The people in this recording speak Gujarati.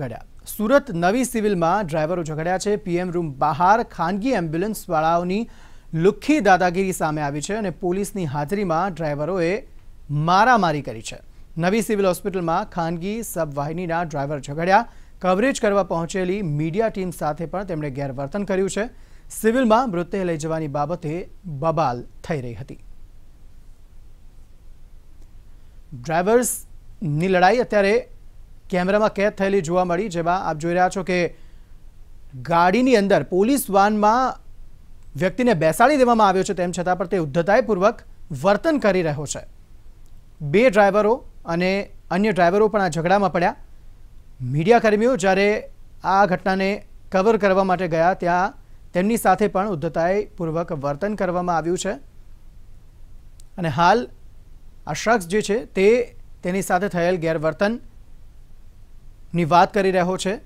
ઝઘડ્યા સુરત નવી સિવિલમાં ડ્રાઈવરો ઝઘડ્યા છે. પીએમ રૂમ બહાર ખાનગી એમ્બ્યુલન્સવાળાઓની લુખ્ખી દાદાગીરી સામે આવી છે અને પોલીસની હાજરીમાં ડ્રાઈવરોએ મારામારી કરી છે. નવી સિવિલ હોસ્પિટલમાં ખાનગી સબવાહિનીના ડ્રાઈવર ઝઘડ્યા. કવરેજ કરવા પહોંચેલી મીડિયા ટીમ સાથે પણ તેમણે ગેરવર્તન કર્યું છે. સિવિલમાં મૃતદેહ લઈ જવાની બાબતે બબાલ થઈ રહી હતી. ડ્રાઈવર્સની લડાઈ અત્યારે કેમેરામાં કેદ થયેલી જોવા મળી, જેમાં આપ જોઈ રહ્યા છો કે ગાડીની અંદર પોલીસ વાનમાં વ્યક્તિને બેસાડી દેવામાં આવ્યો છે, તેમ છતાં પણ તે ઉદ્ધતાઈપૂર્વક વર્તન કરી રહ્યો છે. બે ડ્રાઈવરો અને અન્ય ડ્રાઈવરો પણ આ ઝઘડામાં પડ્યા. મીડિયાકર્મીઓ જ્યારે આ ઘટનાને કવર કરવા માટે ગયા ત્યાં તેમની સાથે પણ ઉદ્ધતાઈપૂર્વક વર્તન કરવામાં આવ્યું છે. અને હાલ આ શખ્સ જે છે તે તેની સાથે થયેલ ગેરવર્તનની વાત કરી રહ્યો છે.